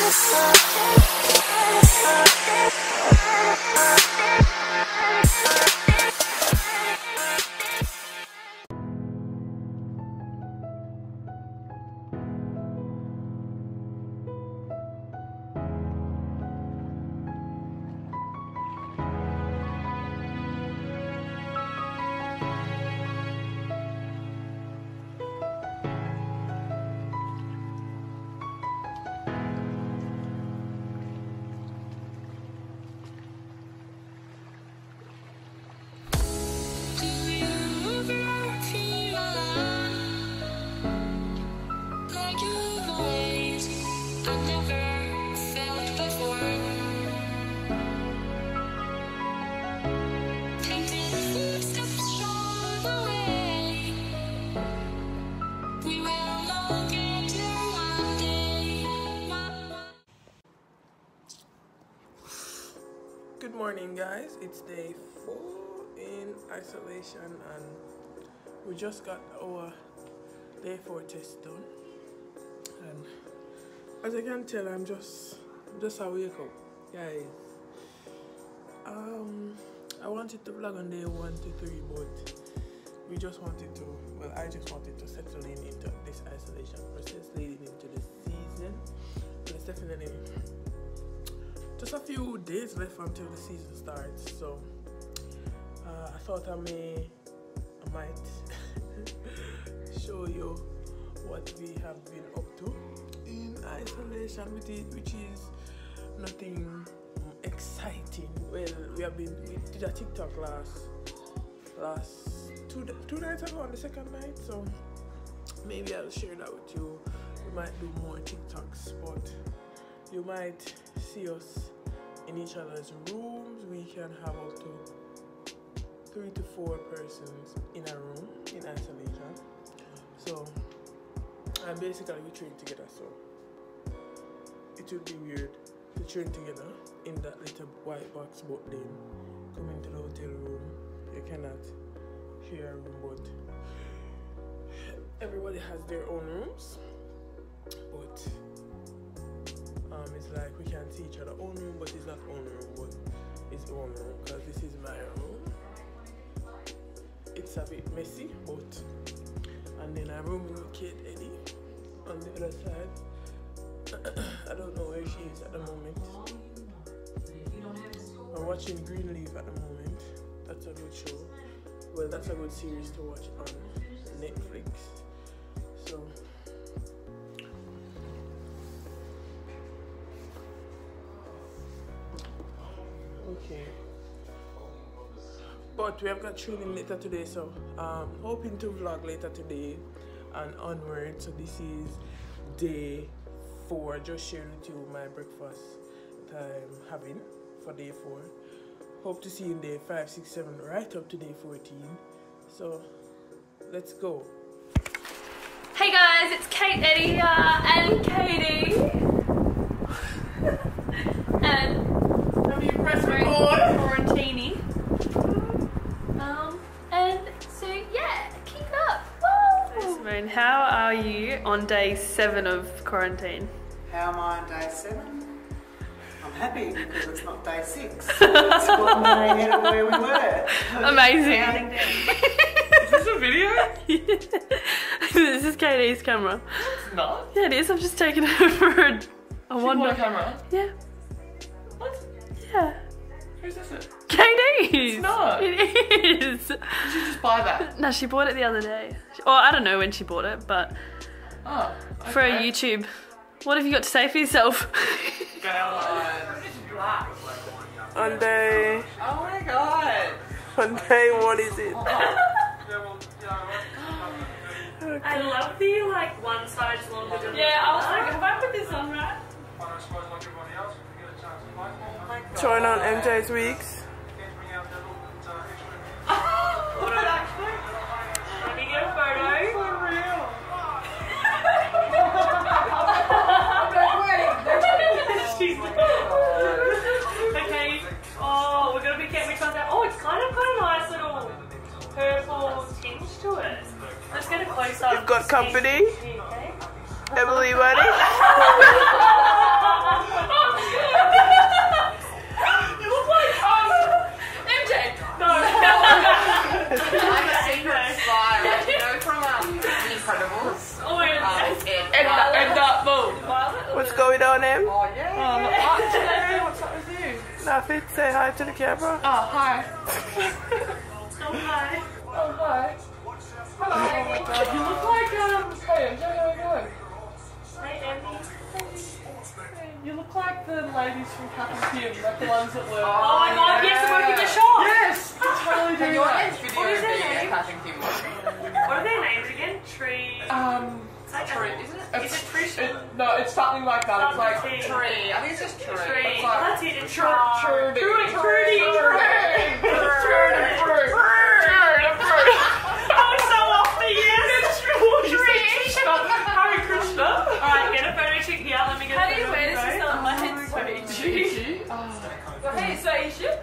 Good morning, guys. It's day four in isolation, and we just got our day four test done. And as you can tell, I'm just just a wake up, guys. Um, I wanted to vlog on day one to three, but we just wanted to. Well, I just wanted to settle in into this isolation process leading into the season. But it's definitely just a few days left until the season starts so uh, I thought I may I might show you what we have been up to in isolation with it which is nothing exciting. Well we have been we did a TikTok last last two two nights ago on the second night so maybe I'll share that with you. We might do more TikToks but you might see us in each other's rooms. We can have up to three to four persons in a room in isolation. So, and basically we train together. So, it would be weird to train together in that little white box, but then come into the hotel room, you cannot share a room, but everybody has their own rooms. But um, it's like we can see each other own room, but it's not own room, but it's own room because this is my room. It's a bit messy, but and then I'm rooming with Kate Eddey on the other side. I don't know where she is at the moment. I'm watching Greenleaf at the moment. That's a good show. Well, that's a good series to watch on Netflix. But we have got training later today, so um hoping to vlog later today and onward. So this is day four. Just sharing with you my breakfast that I'm having for day four. Hope to see you in day five, six, seven, right up to day 14. So let's go. Hey guys, it's Kate Eddey here and Kadie. Woo! Simone, how are you on day seven of quarantine? How am I on day seven? I'm happy because it's not day six. it's one day ahead of where we were. Amazing. Is this a video? this is Kadie's camera. It's not. Yeah, it is. I've just taken it for a, a She wonder. bought a camera. Yeah, What? yeah. Who's this? It? Kadie's. It's not. It is. Did you just buy that? No, she bought it the other day. Or I don't know when she bought it, but Oh. for a. YouTube. What have you got to say for yourself? On day, Oh my god. on day, what is it? Oh. I love the like one size longer than Yeah, I was like, have I put this on right? Showing on MJ's weeks. You've got company? Emily What's going on, Em? Oh, yeah. Oh, not. What's up with you? Nothing. Say hi to the camera. Oh, hi. oh, hi. Oh, hi. Hello. Oh my god, you look like, um, hey, MJ, how are you going? Emmy. You look like the ladies from Kath and Kim, like the ones that were. Oh my god, yes, I work in the shop. Yes, you're totally doing Your that. video What is would their name? Kath and Kim one. What are their names again? Tree. Um, Is that Tree, isn't it? Is it Trish? it, no, it's something like that. It's like Tree. Tree. I think it's just Tree. Tree. It's like- That's it. It's Tr- Tree. Trudy. Trudy. Trudy. I'm Your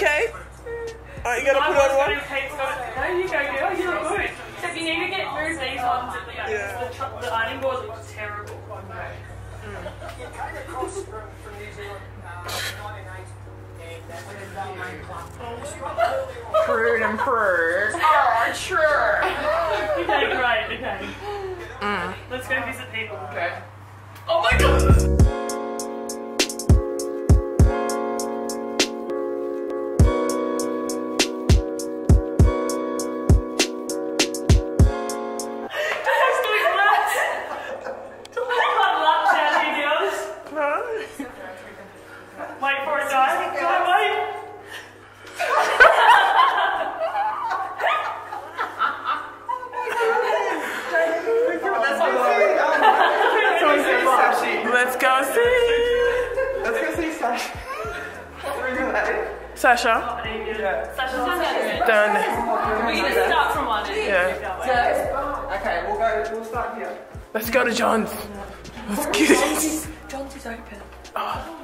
Come on, Kate. Oh, you gotta put on one? There you go, girl. You look good. Except you need to get through these ones. That, like, Yeah. the, tr- the ironing board looks terrible. Prue and Trude. Oh, sure. Okay, great. Okay. Mm. Let's go visit people. Okay. Oh my god. Sasha. Sasha's done that. Done. We're gonna start from one. Yeah. Okay, we'll go. We'll start here. Let's go to John's. Let's get it. John's is open. Let's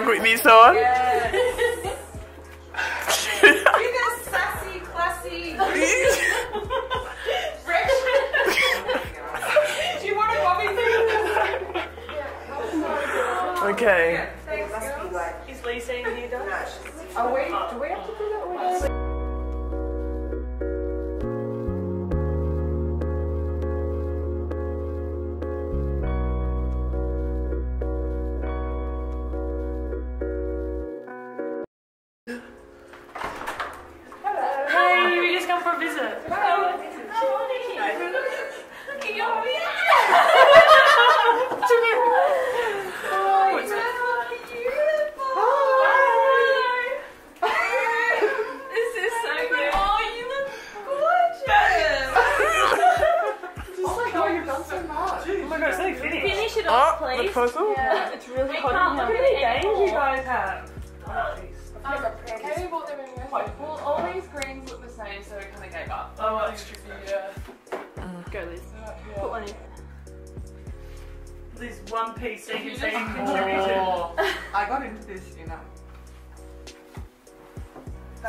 do a TikTok with this on. You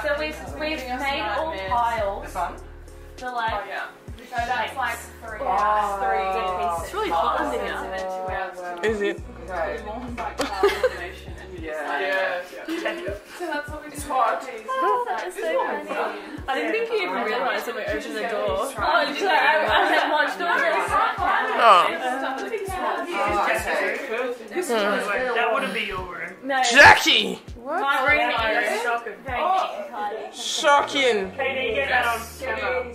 So we've, we've made all piles. This one? So Oh like, yeah. So that's like three, Oh. three It's pieces. It's really hot in Pieces here. and then two hours. Is it? Okay. One's like half information and you just Yeah. like- Yeah. So that's what we do. It's hot. that is so funny. I didn't think you even realised when we opened the door. Oh, Oh, did I, I had watched all this. Oh. Oh. That wouldn't be your room. No. Jackie! My room is shocking. Very neat, Cardi. Shocking! Kadie, get that on camera.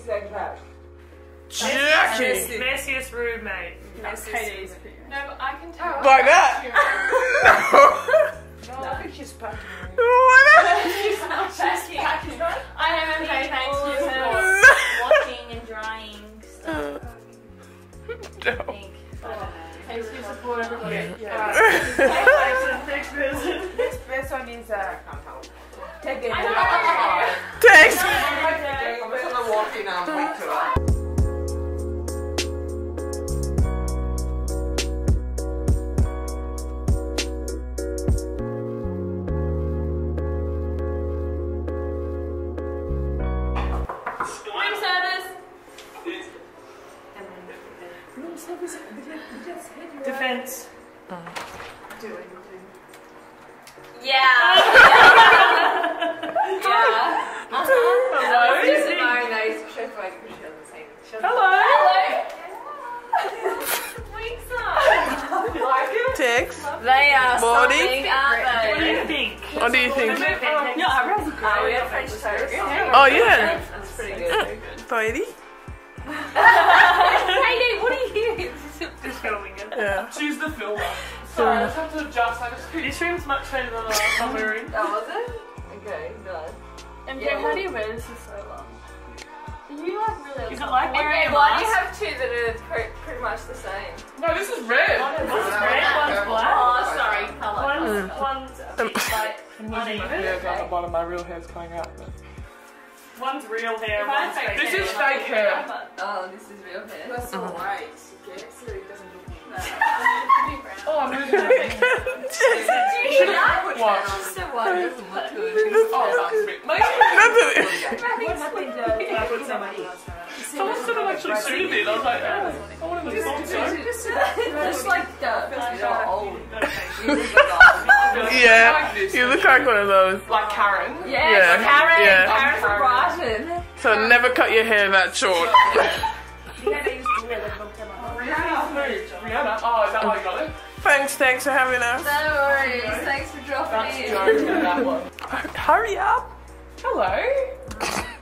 Jackie! Messiest roommate. Kadie's. No, but I can tell. Like that? I think she's packing. What? I am okay, thanks for. Washing and drying stuff, No. Think. I don't. Thanks for support, everybody. Next person. This this one is uh, can't. Take it. I know. Thanks! I'm just gonna Kadie, what are you? Just filming it. Yeah. She's the filmer. Sorry, I just have to adjust. I just This room's much better than the last one we were in. Oh, was it? Okay, done. MJ, Yeah. how do you wear this for so long? You like really Is it like wearing Okay, a why do you have two that are pre- pretty much the same? No, this is red. One's red, one's oh, black. Oh, sorry, colour. One's, mm. one's a bit um, like uneven. Yeah, down the bottom, my real hair's coming out. One's real hair, one's fake This hair. is fake hair. Oh, this is real hair. That's uh-huh. all right. Okay, so it doesn't look Oh, I'm losing my hair. What? So why doesn't look good? Oh, that's a bit. Someone said I'm actually zoomed in. I was like, oh, I wanted to zoom in. Just like the you're old. Yeah. You look like one of those. Like Karen. Yeah, Yeah, Karen, yeah. Karen from Brighton. So never cut your hair that short. Rihanna moved. Rihanna. Oh, is that why you got it? Thanks, thanks for having us. No worries. Thanks for dropping That's in. that one. Hurry up. Hello.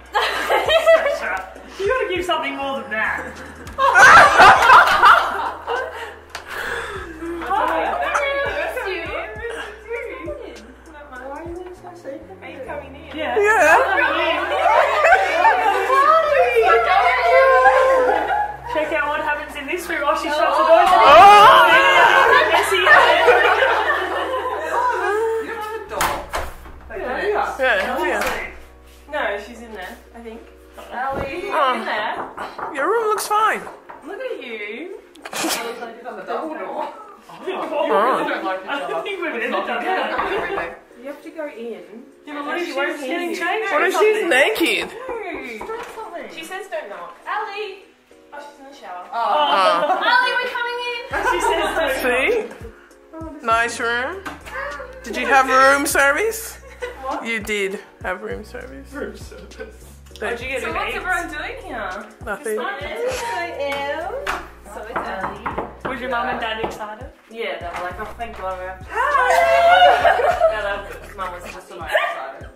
You don't like each I other. don't think we've ever not done that. Everything. You have to go in. Yeah, but what if she's getting changed? What if she's naked? She says don't knock. Ali, Oh, she's in the shower. Oh. Ali, we're coming in. She says so. See? Nice room. Did you have room service? You did have room service. Room service. What'd you get So in what's eight? everyone doing here? Nothing. So it's Ali. Was your mum and dad excited? Yeah, they were like, oh, thank God we have to. yeah, that was, mum was just so much excited.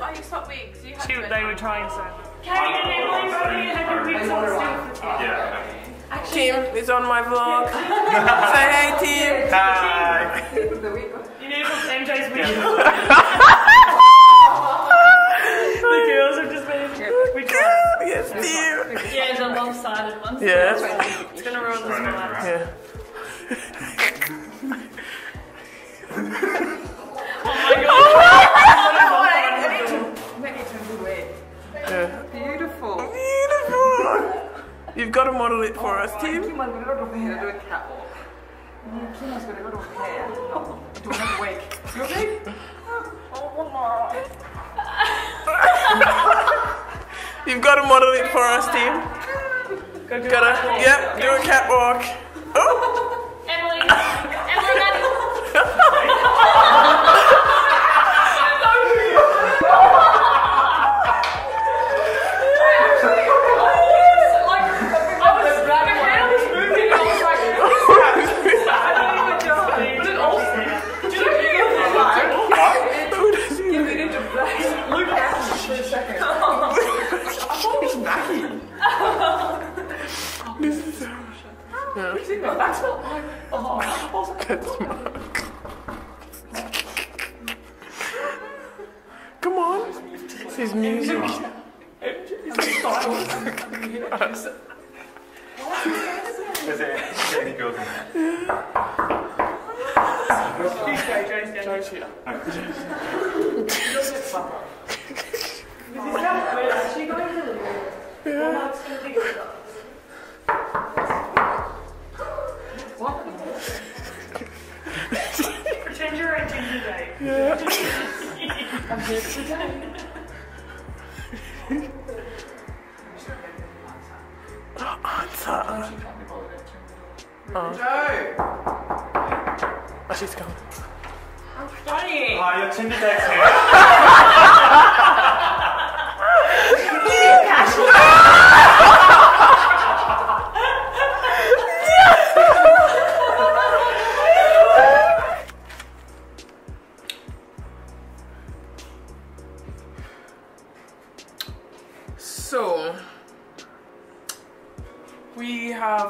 Oh, you stopped wigs. You had to they were trying so. Kadie, Emily, have your wigs on still for Tim. Tim is on my vlog. Say hey, Tim. Hi. You need to put MJ's wig. the girls have just been. We tried. Yes, Tim. Yeah. It's gonna ruin the spot. Yeah. Yeah. Beautiful. Beautiful. You've got to model it for us, team. Kim's gonna go over do a catwalk. Kim's gonna go over here. Oh, do another wake. You okay? You've got to model it for us, Gotta, yep, do a catwalk. Oh,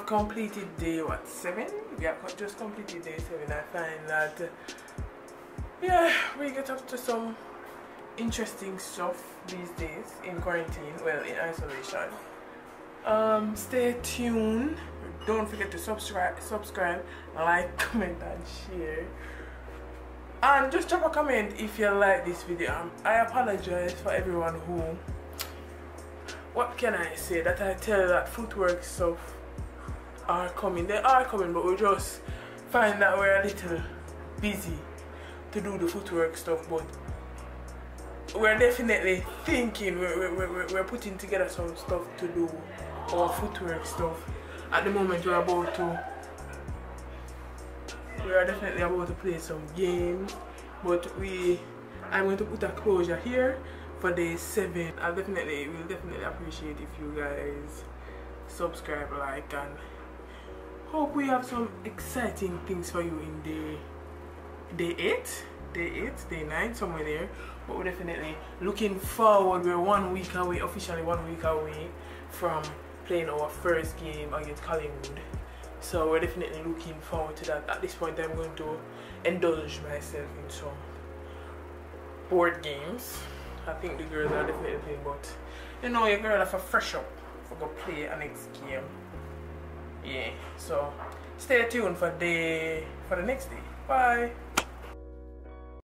completed day what seven? Have just completed day seven. I find that yeah, we get up to some interesting stuff these days in quarantine. Well, in isolation. Um, stay tuned. Don't forget to subscribe, subscribe, like, comment, and share. And just drop a comment if you like this video. Um, I apologize for everyone who what can I say that I tell that footwork stuff are coming. They are coming, but we just find that we're a little busy to do the footwork stuff. But we're definitely thinking, we're, we're, we're, putting together some stuff to do our footwork stuff. At the moment, we're about to. We are definitely about to play some games, but we. I'm going to put a closure here for day seven. I definitely will definitely appreciate if you guys subscribe, like, and hope we have some exciting things for you in day day eight, day eight, day nine, somewhere there. But we're definitely looking forward. We're one week away, officially one week away from playing our first game against Collingwood. So we're definitely looking forward to that. At this point, I'm going to indulge myself in some board games. I think the girls are definitely playing, but you know, your girl have a fresh up for go play a next game. Yeah, so stay tuned for the for the next day. Bye.